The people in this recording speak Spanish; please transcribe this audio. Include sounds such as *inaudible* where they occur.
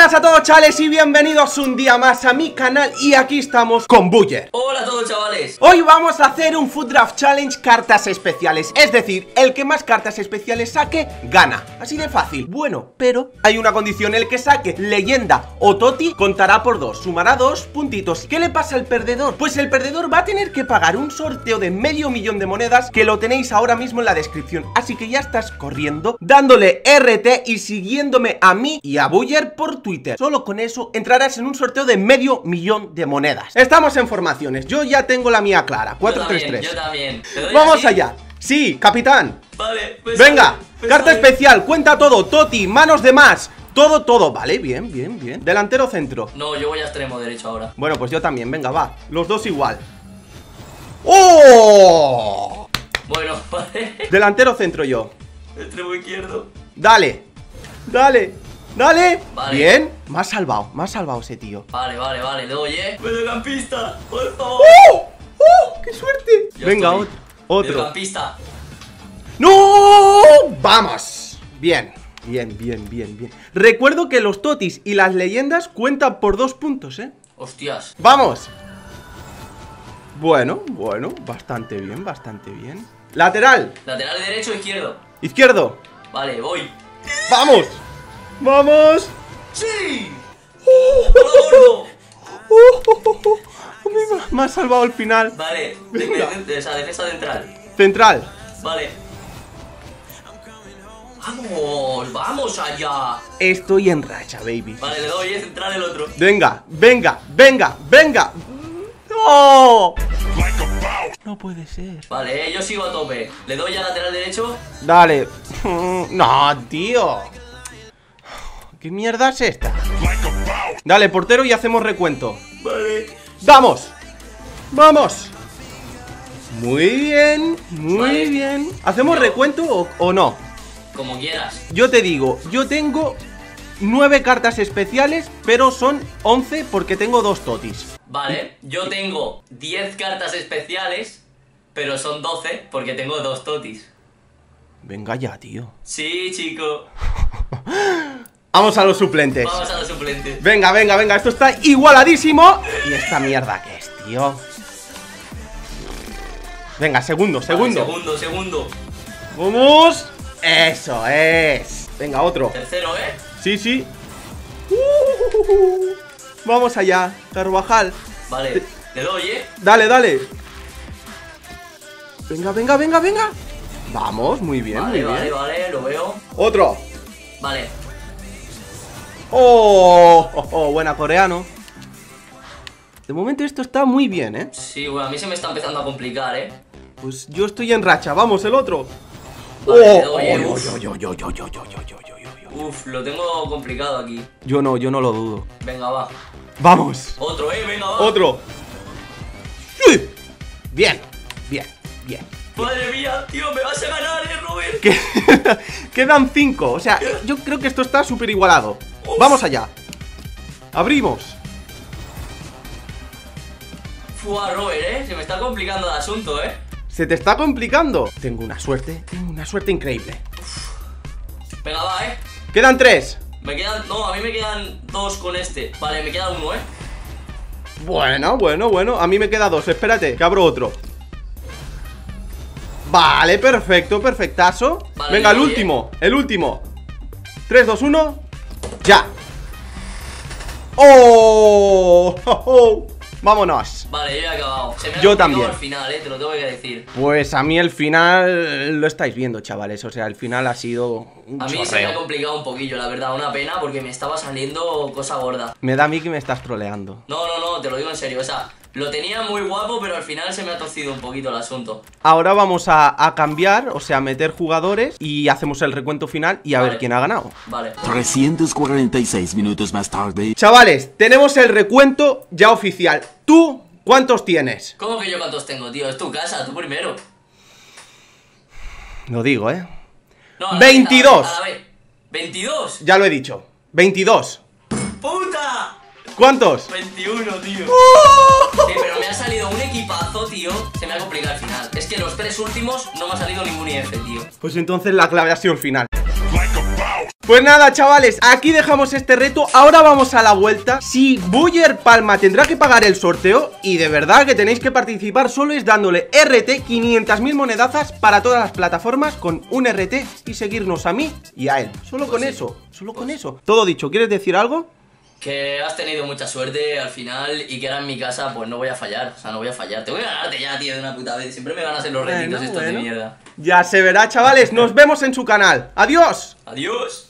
buenas a todos chavales y bienvenidos un día más a mi canal y aquí estamos con Buller. Hola a todos chavales. Hoy vamos a hacer un Food Draft Challenge cartas especiales Es decir, el que más cartas especiales saque, gana. Así de fácil. Bueno, pero hay una condición El que saque leyenda o toti contará por dos Sumará dos puntitos. ¿Qué le pasa al perdedor? Pues el perdedor va a tener que pagar un sorteo de medio millón de monedas Que lo tenéis ahora mismo en la descripción. Así que ya estás corriendo Dándole RT y siguiéndome a mí y a Buller por Twitter. Solo con eso entrarás en un sorteo de medio millón de monedas. Estamos en formaciones. Yo ya tengo la mía clara. 4-3-3. Yo también. Vamos allá. Sí, capitán. Vale, pues Venga, carta especial, cuenta todo, Toti, manos de más. Todo, todo, vale, bien, bien, bien Delantero centro No, yo voy a extremo derecho ahora Bueno, pues yo también, venga, va Los dos igual ¡Oh! Bueno, *laughs* vale Delantero centro yo Extremo izquierdo Dale, dale Dale, vale. bien, me ha salvado, me ha salvado ese tío Vale, vale, vale, le doy, eh Mediocampista, por favor ¡Oh! ¡Oh! ¡Qué suerte! Ya Venga, estoy. otro Mediocampista ¡No! ¡Vamos! Bien, bien, bien, bien, bien Recuerdo que los totis y las leyendas cuentan por dos puntos, ¿eh? Hostias ¡Vamos! Bueno, bueno, bastante bien, bastante bien Lateral Lateral derecho o izquierdo Izquierdo Vale, voy ¡Vamos! ¡Vamos! ¡Sí! ¡Oh! ¡Hola, gordo! Me- Me ha salvado el final. Vale, de, de- de- esa defensa central. Central. Vale. Vamos, vamos allá Estoy en racha, baby. Vale, le doy, eh, central el otro. Venga, venga, venga, venga. ¡No! No puede ser. Vale, eh, yo sigo a tope. Le doy a lateral derecho. Dale. *laughs* No, tío ¿Qué mierda es esta? Dale, portero y hacemos recuento Vale ¡Vamos! ¡Vamos! Muy bien, muy Vale. bien ¿Hacemos Yo- recuento o, o no? Como quieras Yo te digo, yo tengo nueve cartas especiales Pero son 11 porque tengo dos totis Vale, yo tengo 10 cartas especiales, pero son 12 porque tengo dos totis. Venga ya, tío Sí, chico. *laughs* Vamos a los suplentes. Vamos a los suplentes. Venga, venga, venga, esto está igualadísimo. ¿Y esta mierda qué es, tío? Venga, segundo, Vale, segundo. segundo, segundo. Vamos Eso es. Venga, otro. Tercero, ¿eh? Sí, sí. Uh, Vamos allá, Carvajal. Vale, le doy, ¿eh? Dale, dale. Venga, venga, venga, venga. Vamos, muy bien, Vale, muy vale, bien. vale, lo veo. Otro. Vale, Oh, oh, oh, buena coreano. De momento esto está muy bien, ¿eh? Sí, bueno, a mí se me está empezando a complicar, ¿eh? Pues yo estoy en racha, vamos, el otro. Uf, lo tengo complicado aquí. Yo no, yo no lo dudo. Venga, va. Vamos. Otro, eh, venga, va. Otro. ¡Sí! Bien, bien, bien. Madre mía, tío, me vas a ganar, eh, Robert. Quedan cinco. O sea, yo creo que esto está súper igualado. Vamos allá Abrimos Fua, Robert, ¿eh? Se me está complicando el asunto, ¿eh? ¿Se te está complicando? Tengo una suerte, tengo una suerte increíble Venga, va, ¿eh? Quedan tres Me quedan. No, a mí me quedan dos con este. Vale, me queda uno, ¿eh? Bueno, bueno, bueno, a mí me queda dos, espérate, que abro otro Vale, perfecto, perfectazo Vale, Venga, el voy, último, el último 3, 2, 1 Ya ¡Oh! ¡Oh! *laughs* oh! Vámonos Vale, yo he acabado. Se me ha Yo también. al final, ¿eh? Te lo tengo que decir. Pues a mí el final lo estáis viendo, chavales O sea, el final ha sido un A mí se me ha complicado un poquillo, la verdad. Una pena porque me estaba saliendo cosa gorda. Me da a mí que me estás troleando No, no, no, te lo digo en serio. O sea, lo tenía muy guapo, pero al final se me ha torcido un poquito el asunto. Ahora vamos a, a cambiar, o sea, a meter jugadores Y hacemos el recuento final y a Vale. ver quién ha ganado Vale. 346 minutos más tarde. Chavales, tenemos el recuento ya oficial. ¿Tú cuántos tienes? ¿Cómo que yo cuántos tengo, tío? Es tu casa, tú primero. Lo digo, ¿eh? No, a la 22. vez, a la vez. ¿22? Ya lo he dicho. 22. ¿Cuántos? 21, tío. ¡Oh! Sí, pero me ha salido un equipazo, tío. Se me ha complicado al final. Es que los tres últimos no me ha salido ningún IF, tío. Pues entonces la clave ha sido el final. Pues nada, chavales, aquí dejamos este reto Ahora vamos a la vuelta Si Buller Palma tendrá que pagar el sorteo Y de verdad que tenéis que participar Solo es dándole RT 500.000 monedazas Para todas las plataformas con un RT Y seguirnos a mí y a él Solo con Pues sí. eso, solo con eso Todo dicho, ¿quieres decir algo? Que has tenido mucha suerte al final y que ahora en mi casa pues no voy a fallar. O sea, no voy a fallar. Te voy a ganarte ya, tío, de una puta vez. Siempre me ganas en los Bueno, retitos estos bueno. de mierda. Ya se verá, chavales Nos vemos en su canal ¡Adiós! Adiós.